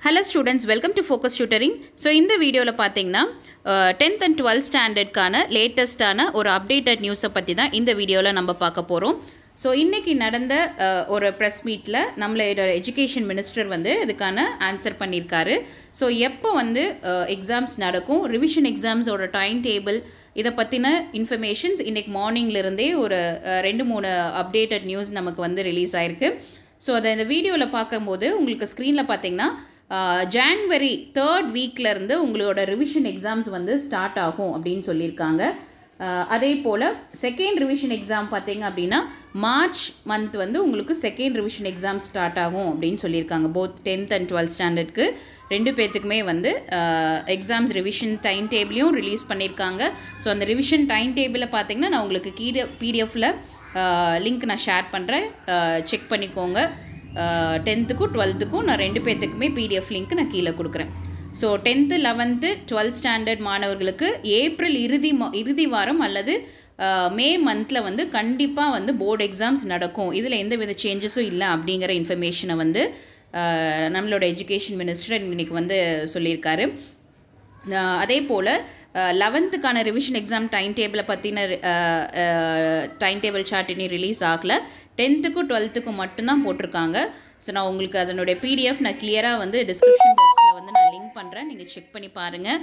Hello students welcome to focus tutoring so இந்த வீடியோவில் பார்த்தீங்கன்னா டென்த் அண்ட் டுவெல்த் ஸ்டாண்டர்ட்கான லேட்டஸ்ட்டான ஒரு அப்டேட்டட் நியூஸை பற்றி தான் இந்த வீடியோவில் நம்ம பார்க்க போகிறோம் ஸோ இன்றைக்கி நடந்த ஒரு ப்ரெஸ் மீட்டில் நம்மளோட எஜுகேஷன் மினிஸ்டர் வந்து இதுக்கான ஆன்சர் பண்ணியிருக்காரு ஸோ எப்போ வந்து எக்ஸாம்ஸ் நடக்கும் ரிவிஷன் எக்ஸாம்ஸோட டைம் டேபிள் இதை பற்றின இன்ஃபர்மேஷன்ஸ் இன்றைக்கி மார்னிங்லேருந்தே ஒரு ரெண்டு மூணு அப்டேட்டட் நியூஸ் நமக்கு வந்து ரிலீஸ் ஆயிருக்கு. ஸோ அதை இந்த வீடியோவில் பார்க்கும்போது உங்களுக்கு ஸ்க்ரீனில் பார்த்தீங்கன்னா ஜான்வரி தேர்ட் வீக்லேருந்து உங்களோட ரிவிஷன் எக்ஸாம்ஸ் வந்து ஸ்டார்ட் ஆகும் அப்படின்னு சொல்லியிருக்காங்க. அதே போல் செகண்ட் ரிவிஷன் எக்ஸாம் பார்த்தீங்க அப்படின்னா மார்ச் மந்த் வந்து உங்களுக்கு செகண்ட் ரிவிஷன் எக்ஸாம் ஸ்டார்ட் ஆகும் அப்படின்னு சொல்லியிருக்காங்க. போத் டென்த் அண்ட் டுவெல்த் ஸ்டாண்டர்ட்க்கு ரெண்டு பேர்த்துக்குமே வந்து எக்ஸாம்ஸ் ரிவிஷன் டைம் டேபிளையும் ரிலீஸ் பண்ணியிருக்காங்க. ஸோ அந்த ரிவிஷன் டைம் டேபிளை பார்த்தீங்கன்னா நான் உங்களுக்கு கீழே பிடிஎஃப்பில் லிங்க் நான் ஷேர் பண்ணுறேன் செக் பண்ணிக்கோங்க. டென்த்துக்கும் டுவெல்த்துக்கும் நான் ரெண்டு பேர்த்துக்குமே பிடிஎஃப் லிங்க் நான் கீழே கொடுக்குறேன். So tenth eleventh twelfth standard மாணவர்களுக்கு ஏப்ரல் இறுதி மா இறுதி வாரம் அல்லது மே மந்தில் வந்து கண்டிப்பாக வந்து போர்டு எக்ஸாம்ஸ் நடக்கும். இதில் எந்த வித சேஞ்சஸும் இல்லை அப்படிங்கிற இன்ஃபர்மேஷனை வந்து நம்மளோட எஜுகேஷன் மினிஸ்டர் இன்னைக்கு வந்து சொல்லியிருக்காரு. அதே போல் லெவன்த்துக்கான ரிவிஷன் எக்ஸாம் டைம் டேபிளை பற்றின டைம் டேபிள் சார்ட் இனி ரிலீஸ் ஆகலை. டென்த்துக்கும் டுவெல்த்துக்கும் மட்டும்தான் போட்டிருக்காங்க. ஸோ நான் உங்களுக்கு அதனுடைய பிடிஎஃப் நான் கிளியராக வந்து டிஸ்கிரிப்ஷன் பாக்ஸில் வந்து நான் லிங்க் பண்ணுறேன் நீங்கள் செக் பண்ணி பாருங்கள்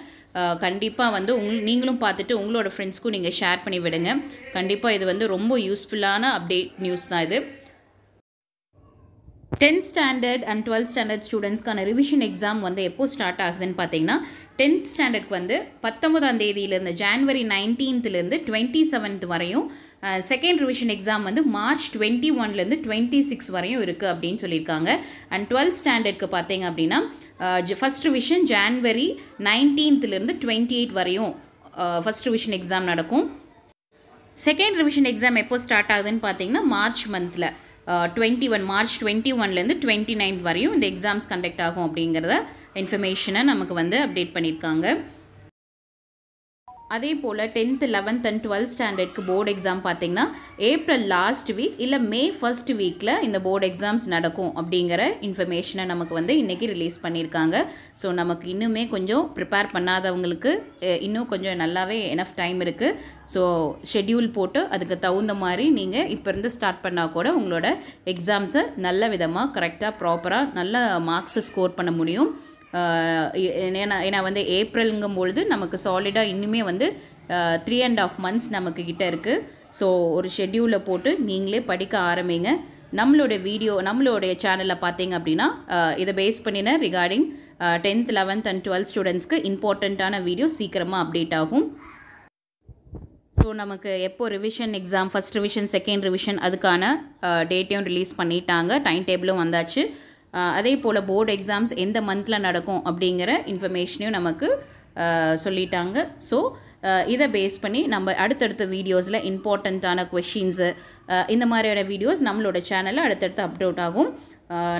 கண்டிப்பாக வந்து உங் நீங்களும் பார்த்துட்டு உங்களோட ஃப்ரெண்ட்ஸ்க்கும் நீங்கள் ஷேர் பண்ணி விடுங்க. கண்டிப்பாக இது வந்து ரொம்ப யூஸ்ஃபுல்லான அப்டேட் நியூஸ் தான் இது. Tenth standard and twelfth standard ஸ்டூடெண்ட்ஸ்க்கான revision exam வந்து எப்போ ஸ்டார்ட் ஆகுதுன்னு பார்த்தீங்கன்னா டென்த் ஸ்டாண்டர்ட்க்கு வந்து பத்தொன்பதாம் தேதியிலேருந்து ஜான்வரி நைன்டீன்த்லேருந்து டுவெண்ட்டி செவன்த் வரையும் செகண்ட் ரிவிஷன் எக்ஸாம் வந்து மார்ச் டுவெண்ட்டி ஒன்லேருந்து டுவெண்ட்டி சிக்ஸ் வரையும் இருக்குது அப்படின்னு சொல்லியிருக்காங்க. அண்ட் டுவெல்த் ஸ்டாண்டர்ட்க்கு பார்த்தீங்க அப்படின்னா ஃபஸ்ட் ரிவிஷன் ஜான்வரி நைன்டீன்த்லேருந்து டுவெண்ட்டி எயிட் வரையும் ஃபஸ்ட் ரிவிஷன் எக்ஸாம் நடக்கும். செகண்ட் ரிவிஷன் எக்ஸாம் எப்போ ஸ்டார்ட் ஆகுதுன்னு பார்த்தீங்கன்னா மார்ச் மந்தில் டுவெண்ட்டி ஒன் மார்ச் டுவெண்ட்டி ஒன்லேருந்து டுவெண்ட்டி நைன்த் வரையும் இந்த எக்ஸாம்ஸ் கண்டக்ட் ஆகும் அப்படிங்கிறத இன்ஃபர்மேஷனை நமக்கு வந்து அப்டேட் பண்ணியிருக்காங்க. அதே போல் டென்த்து லெவன்த் அண்ட் டுவெல்த் ஸ்டாண்டர்ட்க்கு போர்டு எக்ஸாம் பார்த்தீங்கன்னா ஏப்ரல் லாஸ்ட் வீக் இல்லை மே ஃபஸ்ட் வீக்கில் இந்த போர்டு எக்ஸாம்ஸ் நடக்கும் அப்படிங்கிற இன்ஃபர்மேஷனை நமக்கு வந்து இன்றைக்கி ரிலீஸ் பண்ணியிருக்காங்க. ஸோ நமக்கு இன்னுமே கொஞ்சம் ப்ரிப்பேர் பண்ணாதவங்களுக்கு இன்னும் கொஞ்சம் நல்லாவே எனஃப் டைம் இருக்குது ஸோ ஷெட்யூல் போட்டு அதுக்கு தகுந்த மாதிரி நீங்கள் இப்போ இருந்து ஸ்டார்ட் பண்ணால் கூட உங்களோட எக்ஸாம்ஸை நல்ல விதமாக கரெக்டாக ப்ராப்பராக நல்ல மார்க்ஸை ஸ்கோர் பண்ண முடியும். ஏன்னா ஏன்னா வந்து ஏப்ரலுங்கும் பொழுது நமக்கு சாலிடாக இன்னுமே வந்து த்ரீ அண்ட் ஆஃப் மந்த்ஸ் நமக்கு கிட்ட இருக்குது ஸோ ஒரு ஷெட்யூலில் போட்டு நீங்களே படிக்க ஆரம்பிங்க. நம்மளோட வீடியோ நம்மளுடைய சேனலில் பார்த்தீங்க அப்படின்னா இதை பேஸ் பண்ணின regarding tenth eleventh and twelfth ஸ்டூடெண்ட்ஸ்க்கு இம்பார்ட்டண்ட்டான வீடியோ சீக்கிரமாக அப்டேட் ஆகும். ஸோ நமக்கு எப்போ revision exam first revision second revision அதுக்கான டேட்டையும் ரிலீஸ் பண்ணிட்டாங்க. டைம் டேபிளும் வந்தாச்சு. அதே போல் போர்டு எக்ஸாம்ஸ் எந்த மந்தில் நடக்கும் அப்படிங்கிற இன்ஃபர்மேஷனையும் நமக்கு சொல்லிட்டாங்க. ஸோ இதை பேஸ் பண்ணி நம்ம அடுத்தடுத்த வீடியோஸில் இம்பார்ட்டண்ட்டான கொஷின்ஸு இந்த மாதிரியான வீடியோஸ் நம்மளோட சேனலில் அடுத்தடுத்து அப்லோட் ஆகும்.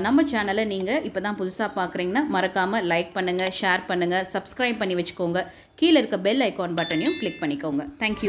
நம்ம சேனலை நீங்கள் இப்போ தான் புதுசாக பார்க்குறீங்கன்னா மறக்காமல் லைக் பண்ணுங்கள் ஷேர் பண்ணுங்கள் சப்ஸ்கிரைப் பண்ணி வச்சுக்கோங்க. கீழே இருக்க பெல் ஐக்கான் பட்டனையும் கிளிக் பண்ணிக்கோங்க. Thank you